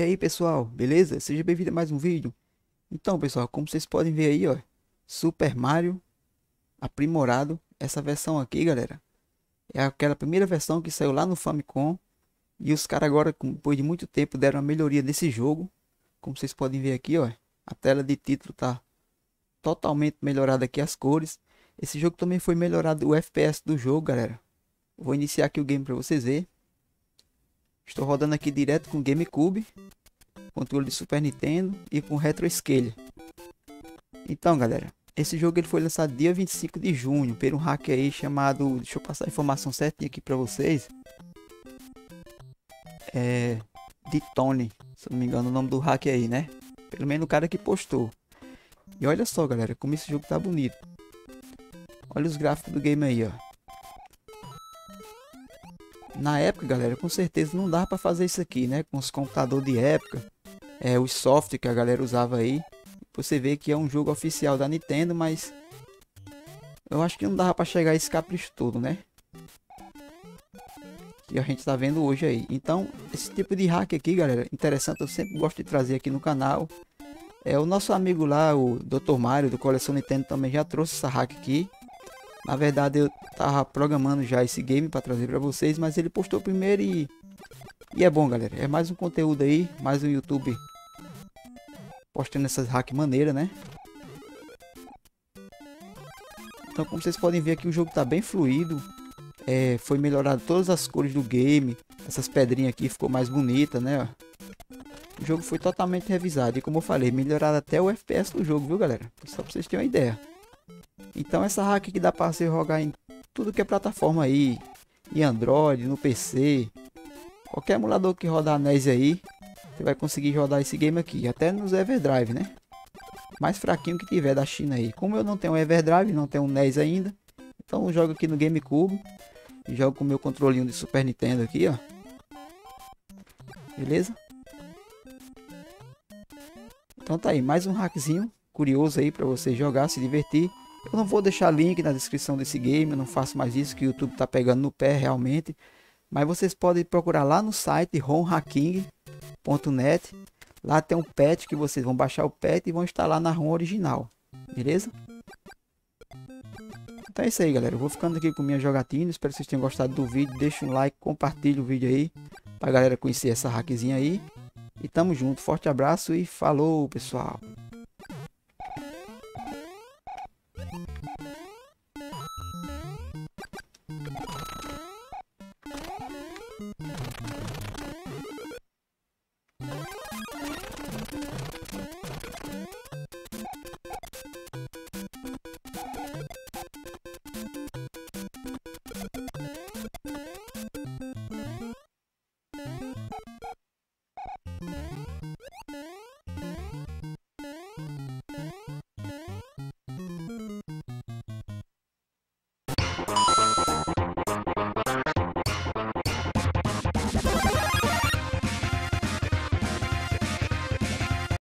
E aí pessoal, beleza? Seja bem-vindo a mais um vídeo. Então pessoal, como vocês podem ver aí, ó, Super Mario aprimorado. Essa versão aqui, galera, é aquela primeira versão que saiu lá no Famicom. E os caras agora, depois de muito tempo, deram uma melhoria desse jogo. Como vocês podem ver aqui, ó, a tela de título tá totalmente melhorada aqui as cores. Esse jogo também foi melhorado o FPS do jogo, galera. Vou iniciar aqui o game para vocês verem. Estou rodando aqui direto com GameCube, controle de Super Nintendo e com Retro Scale. Então, galera, esse jogo ele foi lançado dia 25 de junho por um hacker aí chamado, deixa eu passar a informação certinha aqui para vocês. É de Tony, se não me engano o nome do hacker aí, né? Pelo menos o cara que postou. E olha só, galera, como esse jogo tá bonito. Olha os gráficos do game aí, ó na época, galera, com certeza não dava para fazer isso aqui, né? Com os computadores de época, é, os software que a galera usava aí. Você vê que é um jogo oficial da Nintendo, mas eu acho que não dava para chegar a esse capricho todo, né? Que a gente tá vendo hoje aí. Então, esse tipo de hack aqui, galera, interessante, eu sempre gosto de trazer aqui no canal. É o nosso amigo lá, o Dr. Mario do Coleção Nintendo também já trouxe essa hack aqui. Na verdade eu tava programando já esse game para trazer para vocês, mas ele postou primeiro e e é bom, galera. É mais um conteúdo aí, mais um YouTube postando essas hack maneira, né? Então, como vocês podem ver aqui, o jogo tá bem fluido. É, foi melhorado todas as cores do game. Essas pedrinhas aqui ficou mais bonita, né? O jogo foi totalmente revisado e como eu falei, melhorado até o FPS do jogo, viu, galera? Só para vocês terem uma ideia. Então essa hack que dá para você jogar em tudo que é plataforma aí, em Android, no PC, qualquer emulador que rodar NES aí, você vai conseguir rodar esse game aqui, até nos Everdrive, né? Mais fraquinho que tiver da China aí. Como eu não tenho Everdrive, não tenho NES ainda, então eu jogo aqui no GameCube e jogo com o meu controlinho de Super Nintendo aqui, ó. Beleza? Então tá aí, mais um hackzinho curioso aí para você jogar, se divertir. Eu não vou deixar link na descrição desse game, eu não faço mais isso que o YouTube tá pegando no pé realmente. Mas vocês podem procurar lá no site romhacking.net. Lá tem um patch que vocês vão baixar o patch e vão instalar na ROM original. Beleza? Então é isso aí, galera. Eu vou ficando aqui com minha jogatina. Espero que vocês tenham gostado do vídeo. Deixa um like, compartilha o vídeo aí. Pra galera conhecer essa hackzinha aí. E tamo junto. Forte abraço e falou, pessoal.